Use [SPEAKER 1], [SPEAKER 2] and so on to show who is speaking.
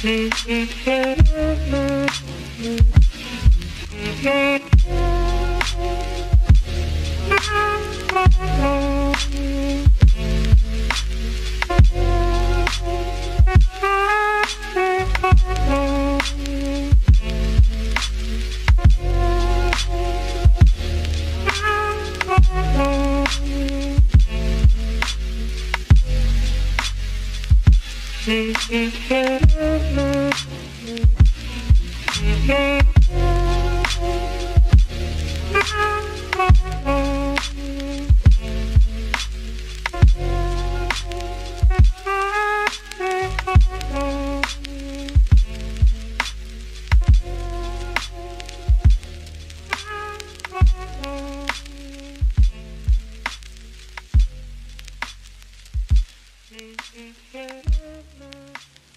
[SPEAKER 1] Mm-hmm. Mm-hmm. Mm-hmm.